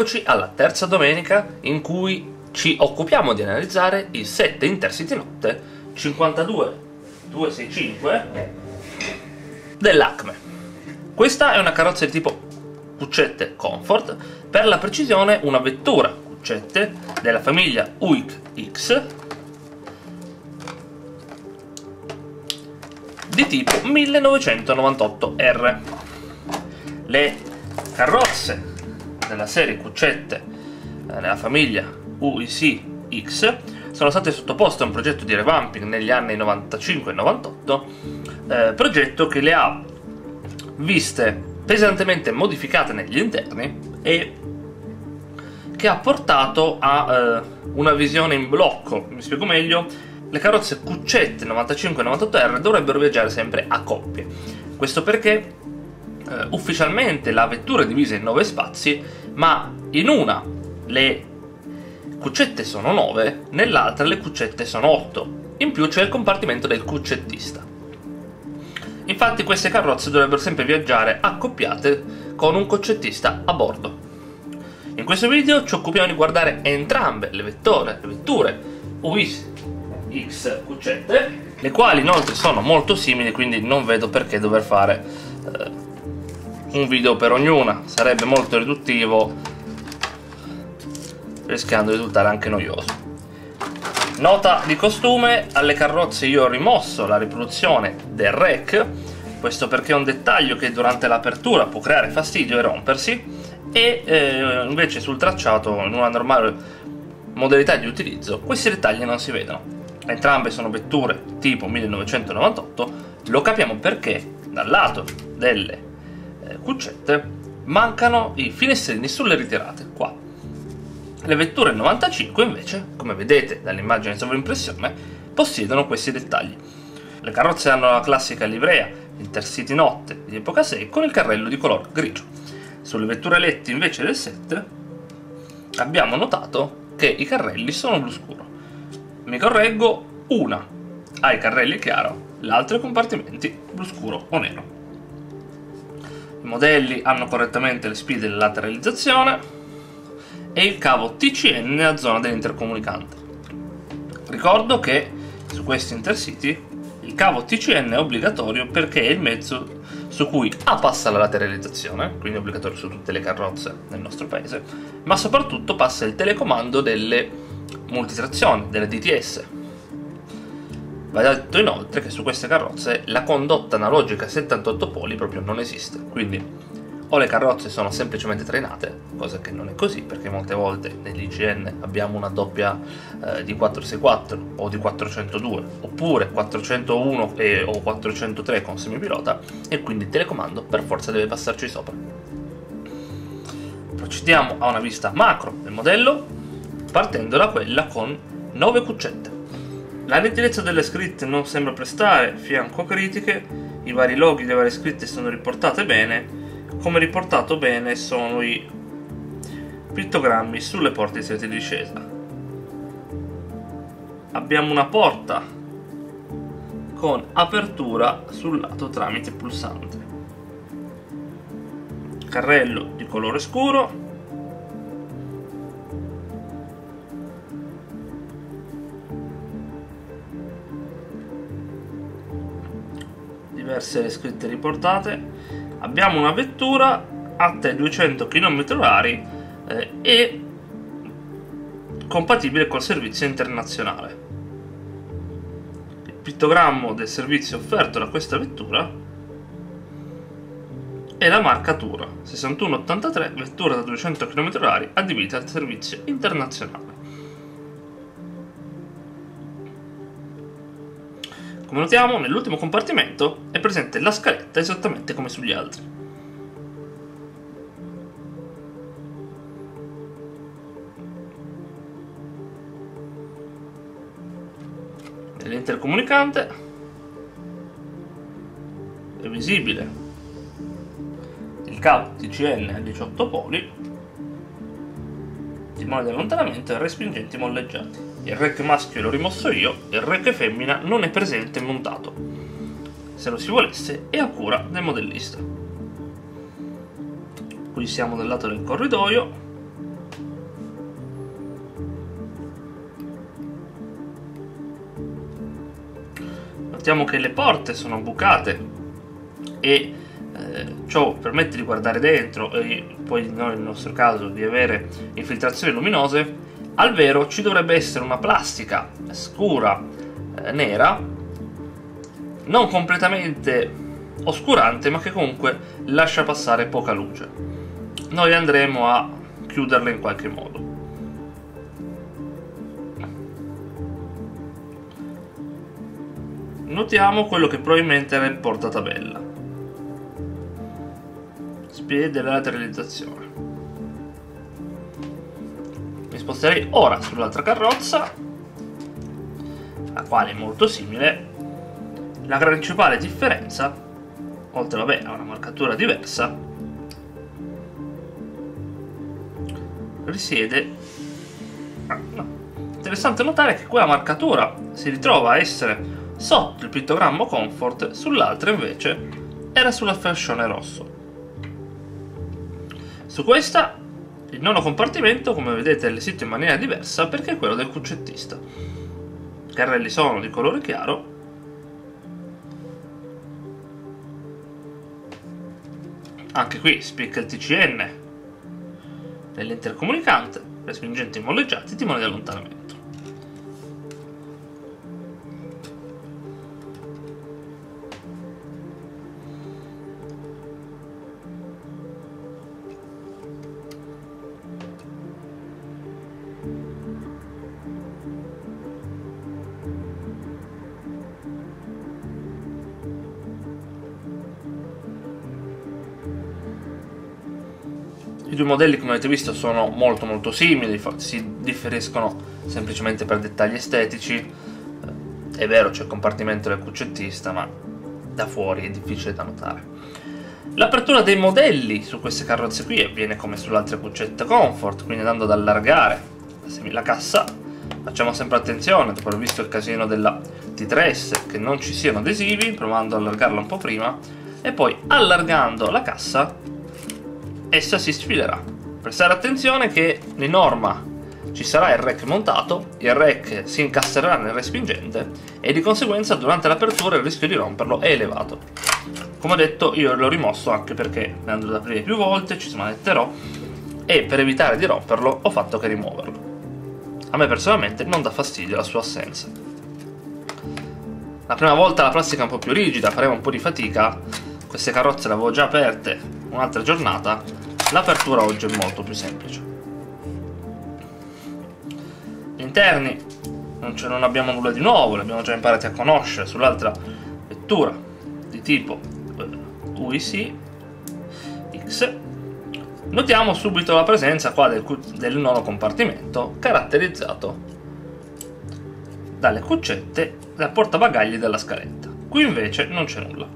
Eccoci alla terza domenica in cui ci occupiamo di analizzare il 7 Intercity Notte 52265 dell'Acme. Questa è una carrozza di tipo cuccette Comfort, per la precisione una vettura cuccette della famiglia UIC X di tipo 1998R. Le carrozze della serie cuccette eh, nella famiglia UIC X sono state sottoposte a un progetto di revamping negli anni 95 e 98, eh, progetto che le ha viste pesantemente modificate negli interni e che ha portato a eh, una visione in blocco. Mi spiego meglio, le carrozze cuccette 95 e 98R dovrebbero viaggiare sempre a coppie. Questo perché eh, ufficialmente la vettura è divisa in 9 spazi, ma in una le cuccette sono 9, nell'altra le cuccette sono 8. In più c'è il compartimento del cuccettista. Infatti queste carrozze dovrebbero sempre viaggiare accoppiate con un cuccettista a bordo. In questo video ci occupiamo di guardare entrambe le vetture, le vetture UIS X cuccette, le quali inoltre sono molto simili, quindi non vedo perché dover fare eh, un video per ognuna. Sarebbe molto riduttivo rischiando di risultare anche noioso. Nota di costume alle carrozze io ho rimosso la riproduzione del rec. Questo perché è un dettaglio che durante l'apertura può creare fastidio e rompersi. E eh, invece sul tracciato in una normale modalità di utilizzo questi dettagli non si vedono. Entrambe sono vetture tipo 1998 lo capiamo perché dal lato delle eh, cuccette. Mancano i finestrini sulle ritirate qua. Le vetture 95 invece come vedete dall'immagine di sovraimpressione possiedono questi dettagli. Le carrozze hanno la classica livrea Intercity Notte di epoca 6 con il carrello di color grigio. Sulle vetture letti invece del 7 abbiamo notato che i carrelli sono blu scuro. Mi correggo una ha i carrelli chiaro l'altro i compartimenti blu scuro o nero i modelli hanno correttamente le spie della lateralizzazione e il cavo TCN nella zona dell'intercomunicante. Ricordo che su questi Intercity il cavo TCN è obbligatorio perché è il mezzo su cui A passa la lateralizzazione, quindi obbligatorio su tutte le carrozze nel nostro paese, ma soprattutto passa il telecomando delle multitrazioni, delle DTS, Va detto inoltre che su queste carrozze la condotta analogica 78 poli proprio non esiste, quindi o le carrozze sono semplicemente trainate, cosa che non è così perché molte volte nell'IGN abbiamo una doppia eh, di 464 o di 402 oppure 401 e, o 403 con semipilota e quindi il telecomando per forza deve passarci sopra. Procediamo a una vista macro del modello partendo da quella con 9 cuccette. La nettezza delle scritte non sembra prestare fianco a critiche, i vari loghi delle varie scritte sono riportate bene, come riportato bene sono i pittogrammi sulle porte di sete di discesa. Abbiamo una porta con apertura sul lato tramite pulsante. Carrello di colore scuro le scritte riportate. Abbiamo una vettura atta ai 200 km/h eh, e compatibile col servizio internazionale. Il pittogrammo del servizio offerto da questa vettura è la marcatura 6183 vettura da 200 km/h adibita al servizio internazionale. Come notiamo, nell'ultimo compartimento è presente la scaletta esattamente come sugli altri. Nell'intercomunicante è visibile il cavo TCN a 18 poli, timone di allontanamento e respingenti molleggiati il rec maschio l'ho rimosso io, il rec femmina non è presente montato. Se lo si volesse è a cura del modellista. Qui siamo dal lato del corridoio. Notiamo che le porte sono bucate e eh, ciò permette di guardare dentro e poi no, nel nostro caso di avere infiltrazioni luminose al vero ci dovrebbe essere una plastica scura eh, nera, non completamente oscurante ma che comunque lascia passare poca luce. Noi andremo a chiuderla in qualche modo. Notiamo quello che probabilmente era il portatabella spie della lateralizzazione. Sposterei ora sull'altra carrozza, la quale è molto simile. La principale differenza, oltre vabbè, a una marcatura diversa, risiede... Ah. Interessante notare che quella marcatura si ritrova a essere sotto il pittogrammo comfort, sull'altra invece era sulla fascione rosso. Su questa, il nono compartimento, come vedete, è allestito in maniera diversa perché è quello del cuccettista. I carrelli sono di colore chiaro. Anche qui spicca il TCN nell'intercomunicante, respingenti molleggiati, timone di allontanamento. Due modelli, come avete visto, sono molto molto simili, si differiscono semplicemente per dettagli estetici. È vero, c'è il compartimento del cuccettista, ma da fuori è difficile da notare. L'apertura dei modelli su queste carrozze qui avviene come sulle altre cuccette Comfort, quindi andando ad allargare la cassa. Facciamo sempre attenzione, dopo aver visto il casino della T3S, che non ci siano adesivi, provando ad allargarla un po' prima, e poi allargando la cassa essa si sfilerà. Prestare attenzione che di norma ci sarà il rack montato, il rack si incasserà nel respingente e di conseguenza durante l'apertura il rischio di romperlo è elevato. Come ho detto io l'ho rimosso anche perché ne andrò ad aprire più volte, ci smanetterò e per evitare di romperlo ho fatto che rimuoverlo. A me personalmente non dà fastidio la sua assenza. La prima volta la plastica è un po' più rigida, faremo un po' di fatica, queste carrozze le avevo già aperte un'altra giornata L'apertura oggi è molto più semplice. Gli interni non, non abbiamo nulla di nuovo, li abbiamo già imparati a conoscere sull'altra lettura di tipo UIC X. Notiamo subito la presenza qua del, del nono compartimento caratterizzato dalle cuccette dal portabagagli della scaletta. Qui invece non c'è nulla.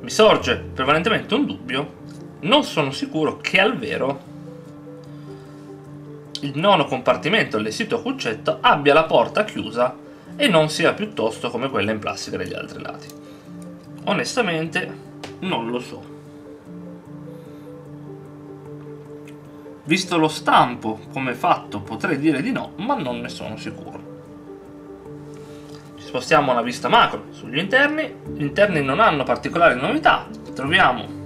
Mi sorge prevalentemente un dubbio non sono sicuro che al vero il nono compartimento allestito a cuccetta abbia la porta chiusa e non sia piuttosto come quella in plastica degli altri lati. Onestamente non lo so. Visto lo stampo come fatto potrei dire di no, ma non ne sono sicuro. Ci spostiamo alla vista macro sugli interni. Gli interni non hanno particolari novità. Troviamo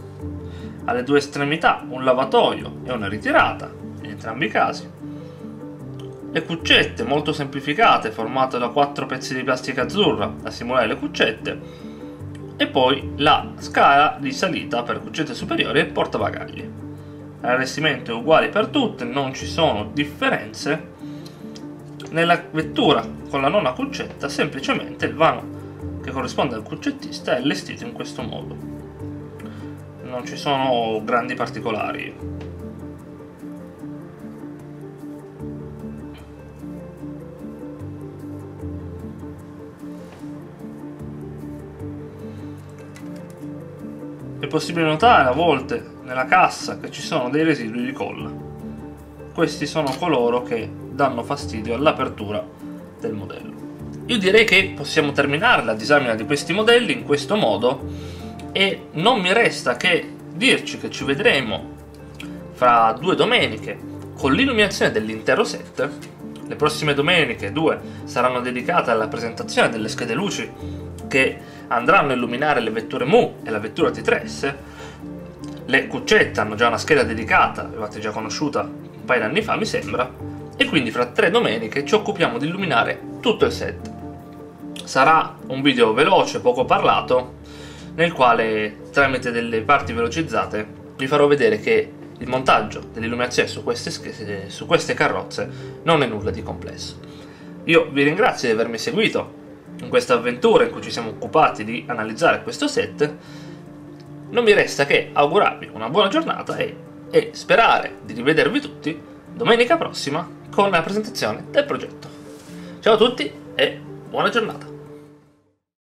alle due estremità un lavatoio e una ritirata, in entrambi i casi. Le cuccette, molto semplificate, formate da quattro pezzi di plastica azzurra a simulare le cuccette, e poi la scala di salita per cuccette superiori e portabagagli. L'allestimento è uguale per tutte, non ci sono differenze. Nella vettura con la nona cuccetta, semplicemente il vano che corrisponde al cuccettista è allestito in questo modo non ci sono grandi particolari. È possibile notare a volte nella cassa che ci sono dei residui di colla. Questi sono coloro che danno fastidio all'apertura del modello. Io direi che possiamo terminare la disamina di questi modelli in questo modo e non mi resta che dirci che ci vedremo fra due domeniche con l'illuminazione dell'intero set Le prossime domeniche, due, saranno dedicate alla presentazione delle schede luci che andranno a illuminare le vetture Mu e la vettura T3S. Le cuccette hanno già una scheda dedicata, l'avete già conosciuta un paio di anni fa mi sembra, e quindi fra tre domeniche ci occupiamo di illuminare tutto il set. Sarà un video veloce, poco parlato, nel quale tramite delle parti velocizzate vi farò vedere che il montaggio dell'illuminazione su queste, su queste carrozze non è nulla di complesso. Io vi ringrazio di avermi seguito in questa avventura in cui ci siamo occupati di analizzare questo set. Non mi resta che augurarvi una buona giornata e, e sperare di rivedervi tutti domenica prossima con la presentazione del progetto. Ciao a tutti e buona giornata!